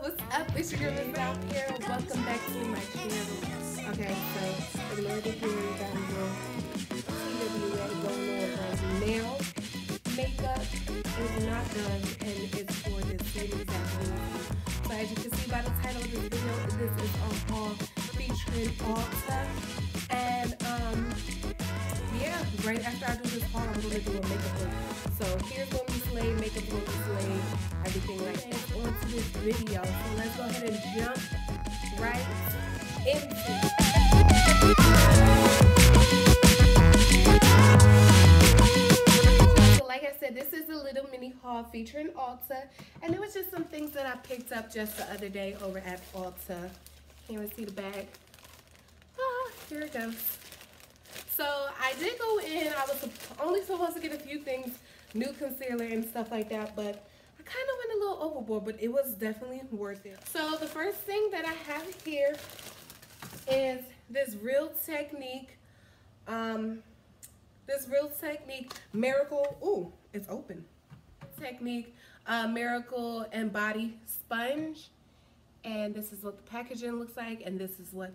what's up? It's your girl out here. Welcome back to my channel. Okay, so ignore the hearing down here. TWA going on nail makeup is not done and it's for this same exact reason. So as you can see by the title of this video, this is a haul featuring Ulta. And um yeah, right after I do this haul, I'm gonna do a makeup look. So here's gonna be slay, makeup look everything like onto this video. So let's go ahead and jump right into like I said, this is a little mini haul featuring Ulta. And it was just some things that I picked up just the other day over at Ulta. Can't even see the bag. Ah, here it goes. So I did go in. I was only supposed to get a few things, new concealer and stuff like that, but I kind of went a little overboard, but it was definitely worth it. So the first thing that I have here is this Real Technique, um, this Real Technique Miracle, ooh, it's open. Technique uh, Miracle and Body Sponge. And this is what the packaging looks like, and this is what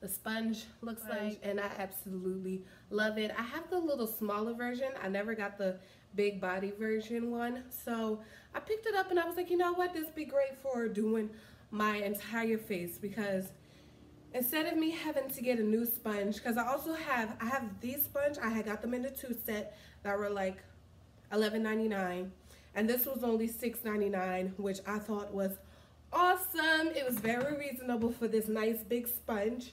the sponge looks like and I absolutely love it. I have the little smaller version. I never got the big body version one. So I picked it up and I was like, you know what? This be great for doing my entire face because instead of me having to get a new sponge, because I also have, I have these sponge, I had got them in a two set that were like $11.99 and this was only $6.99 which I thought was awesome. It was very reasonable for this nice big sponge.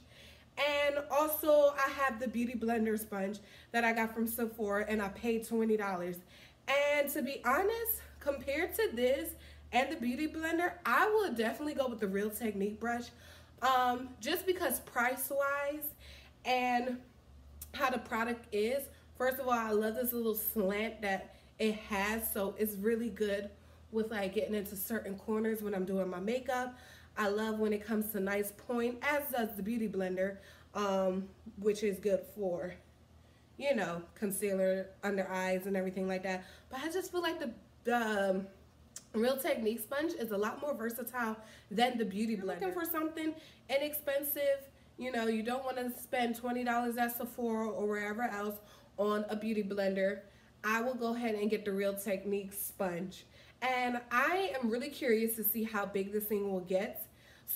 And also I have the Beauty Blender sponge that I got from Sephora and I paid $20. And to be honest, compared to this and the Beauty Blender, I will definitely go with the Real Technique brush. Um, just because price-wise and how the product is. First of all, I love this little slant that it has. So it's really good with like getting into certain corners when I'm doing my makeup. I love when it comes to nice point, as does the Beauty Blender, um, which is good for, you know, concealer, under eyes, and everything like that. But I just feel like the, the um, Real Technique sponge is a lot more versatile than the Beauty Blender. looking for something inexpensive, you know, you don't want to spend $20 at Sephora or wherever else on a Beauty Blender. I will go ahead and get the Real Technique sponge. And I am really curious to see how big this thing will get.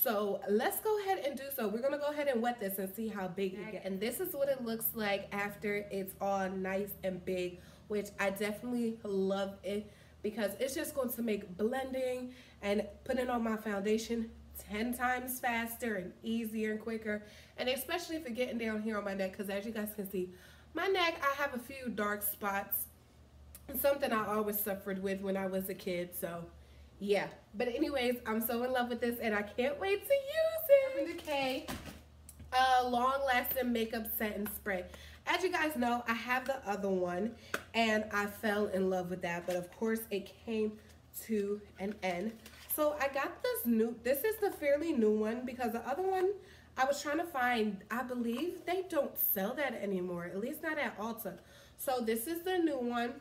So let's go ahead and do so. We're gonna go ahead and wet this and see how big it gets. And this is what it looks like after it's all nice and big, which I definitely love it because it's just going to make blending and putting on my foundation 10 times faster and easier and quicker. And especially you're getting down here on my neck, because as you guys can see, my neck, I have a few dark spots. Something I always suffered with when I was a kid, so yeah. But anyways i'm so in love with this and i can't wait to use it. Decay uh, long lasting makeup setting spray. As you guys know i have the other one and i fell in love with that but of course it came to an end. So i got this new this is the fairly new one because the other one i was trying to find i believe they don't sell that anymore at least not at ulta. So this is the new one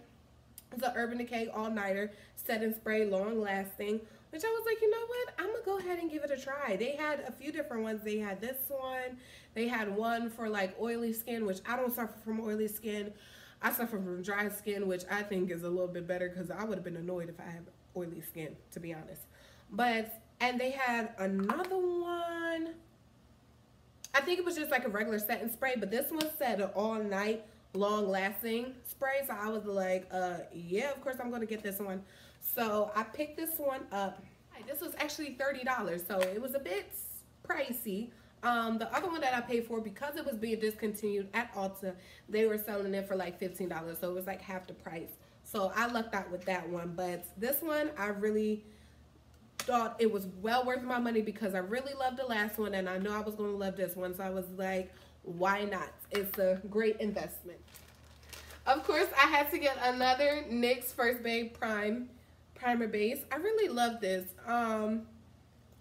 the Urban Decay All Nighter Set and Spray Long Lasting, which I was like, you know what? I'm going to go ahead and give it a try. They had a few different ones. They had this one. They had one for like oily skin, which I don't suffer from oily skin. I suffer from dry skin, which I think is a little bit better because I would have been annoyed if I had oily skin, to be honest. But, and they had another one. I think it was just like a regular setting spray, but this one said all night long lasting spray. So I was like, uh, yeah, of course I'm going to get this one. So I picked this one up. This was actually $30. So it was a bit pricey. Um, the other one that I paid for, because it was being discontinued at Ulta, they were selling it for like $15. So it was like half the price. So I lucked out with that one. But this one, I really thought it was well worth my money because I really loved the last one and I know I was going to love this one. So I was like, why not? It's a great investment. Of course, I had to get another NYX First Babe Prime Primer Base. I really love this. Um,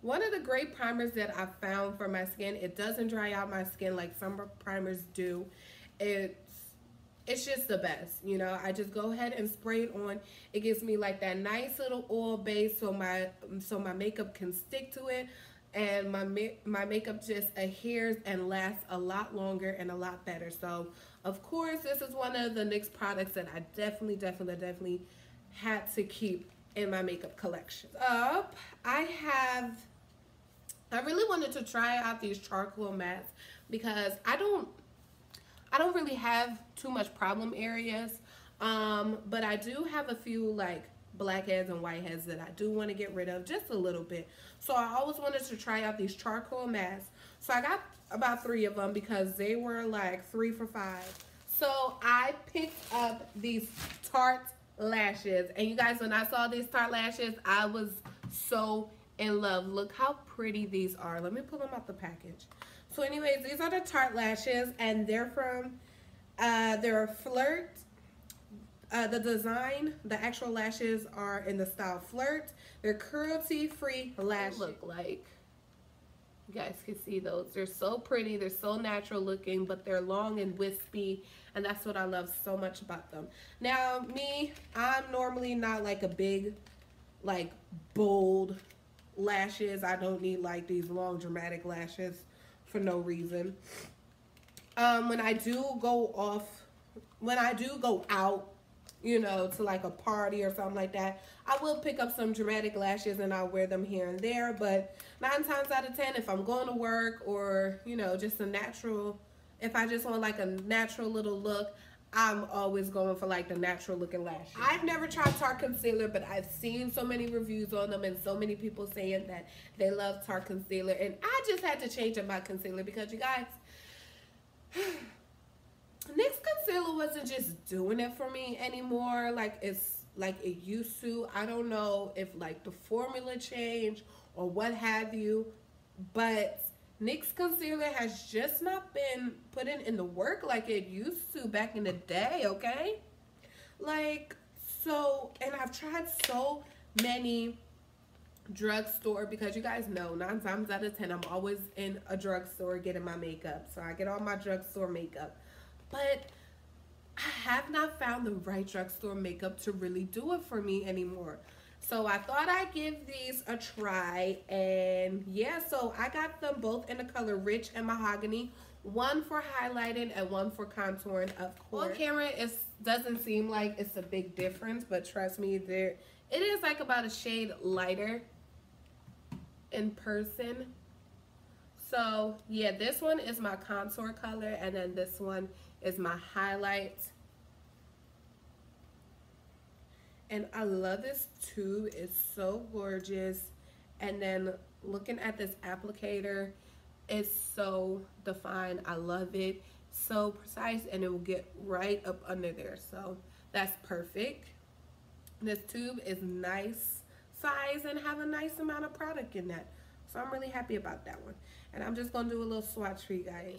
one of the great primers that I found for my skin, it doesn't dry out my skin like some primers do. It's it's just the best. You know, I just go ahead and spray it on. It gives me like that nice little oil base so my so my makeup can stick to it and my my makeup just adheres and lasts a lot longer and a lot better. So, of course, this is one of the NYX products that I definitely, definitely, definitely had to keep in my makeup collection. Up, I have, I really wanted to try out these charcoal mats because I don't, I don't really have too much problem areas. Um, but I do have a few like blackheads and whiteheads that I do want to get rid of just a little bit. So I always wanted to try out these charcoal masks. So I got about three of them because they were like three for five. So I picked up these Tarte lashes. And you guys, when I saw these Tarte lashes, I was so in love. Look how pretty these are. Let me pull them out the package. So anyways, these are the Tarte lashes and they're from, uh, they're Flirt uh, the design, the actual lashes are in the style Flirt. They're cruelty-free lashes. Look like, you guys can see those. They're so pretty. They're so natural looking, but they're long and wispy. And that's what I love so much about them. Now, me, I'm normally not like a big, like, bold lashes. I don't need like these long dramatic lashes for no reason. Um, when I do go off, when I do go out you know, to like a party or something like that. I will pick up some dramatic lashes and I'll wear them here and there. But nine times out of ten, if I'm going to work or, you know, just a natural, if I just want like a natural little look, I'm always going for like the natural looking lashes. I've never tried Tarte concealer, but I've seen so many reviews on them and so many people saying that they love Tarte concealer. And I just had to change up my concealer because you guys, NYX concealer wasn't just doing it for me anymore like it's like it used to. I don't know if like the formula changed or what have you, but NYX concealer has just not been putting in the work like it used to back in the day, okay? Like, so, and I've tried so many drugstore because you guys know nine times out of ten I'm always in a drugstore getting my makeup. So I get all my drugstore makeup but I have not found the right drugstore makeup to really do it for me anymore. So I thought I'd give these a try. And yeah, so I got them both in the color Rich and Mahogany. One for highlighting and one for contouring, of course. On camera, it doesn't seem like it's a big difference, but trust me, there it is like about a shade lighter in person. So yeah, this one is my contour color, and then this one is my highlights. And I love this tube. It's so gorgeous. And then looking at this applicator, it's so defined. I love it. So precise and it will get right up under there. So that's perfect. This tube is nice size and have a nice amount of product in that. So I'm really happy about that one. And I'm just going to do a little swatch for you guys.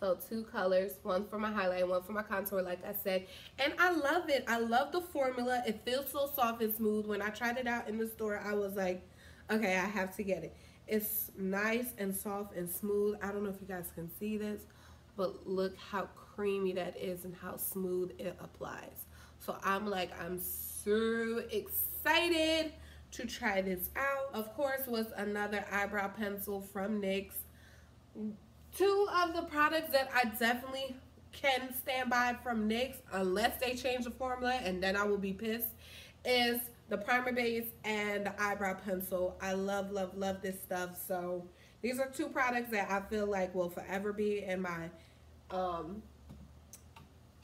So two colors, one for my highlight, one for my contour, like I said. And I love it. I love the formula. It feels so soft and smooth. When I tried it out in the store, I was like, okay, I have to get it. It's nice and soft and smooth. I don't know if you guys can see this, but look how creamy that is and how smooth it applies. So I'm like, I'm so excited to try this out. Of course, was another eyebrow pencil from NYX Two of the products that I definitely can stand by from NYX, unless they change the formula, and then I will be pissed, is the primer base and the eyebrow pencil. I love, love, love this stuff. So these are two products that I feel like will forever be in my um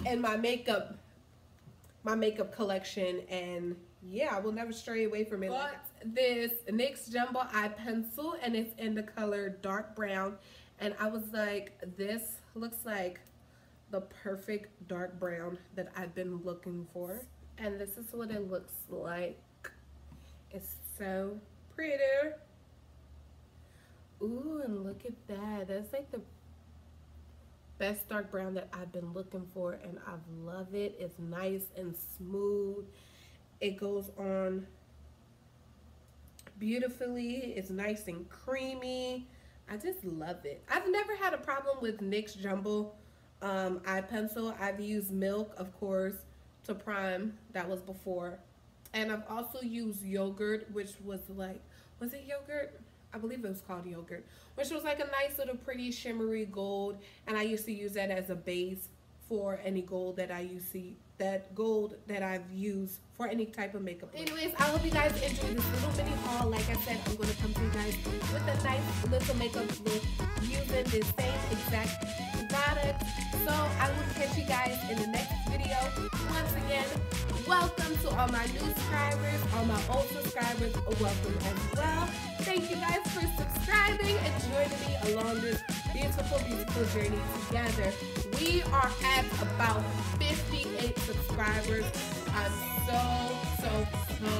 in my makeup my makeup collection and yeah I will never stray away from it. But this NYX Jumbo Eye Pencil and it's in the color dark brown and I was like, this looks like the perfect dark brown that I've been looking for. And this is what it looks like. It's so pretty. Ooh, and look at that. That's like the best dark brown that I've been looking for and I love it. It's nice and smooth. It goes on beautifully. It's nice and creamy. I just love it. I've never had a problem with NYX Jumbo um, eye pencil. I've used Milk, of course, to prime. That was before. And I've also used yogurt, which was like, was it yogurt? I believe it was called yogurt, which was like a nice little pretty shimmery gold. And I used to use that as a base for any gold that I use that gold that I've used for any type of makeup. Anyways, I hope you guys enjoyed this little mini haul. Like I said, I'm to come to you guys with a nice little makeup look using the same exact product. So I will catch you guys in the next video. Once again, welcome to all my new subscribers, all my old subscribers, welcome as well. Thank you guys for subscribing and joining me along this beautiful, beautiful journey together. We are at about 58 subscribers. I'm so, so, so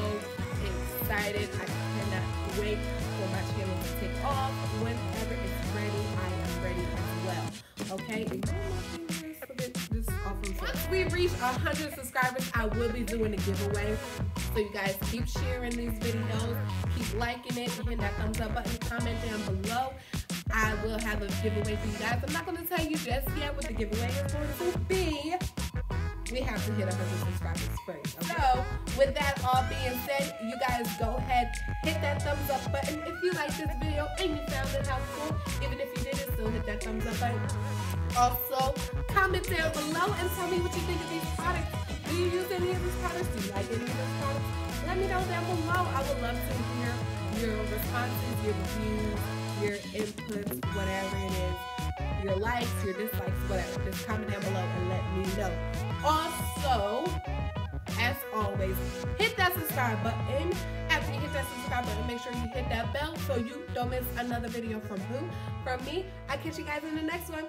excited. I cannot wait for my channel to take off. Whenever it's ready, I am ready as well. Okay? Once we reach 100 subscribers, I will be doing a giveaway. So you guys keep sharing these videos, keep liking it, hit that thumbs up button, comment down below. I will have a giveaway for you guys. I'm not going to tell you just yet what the giveaway is going to be. We have to hit 100 subscribers first. Okay? So, with that all being said, you guys go ahead, hit that thumbs up button if you like this video and you found it helpful. Even if you didn't, still hit that thumbs up button. Also, comment down below and tell me what you think of these products. Do you use any of these products? Do you like any of these products? Let me know down below. I would love to hear your responses, your reviews, your inputs, whatever it is, your likes, your dislikes, whatever. Just comment down below and let me know. Also, as always, hit that subscribe button. After you hit that subscribe button, make sure you hit that bell so you don't miss another video from who? From me. I'll catch you guys in the next one.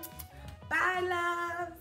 Bye, loves.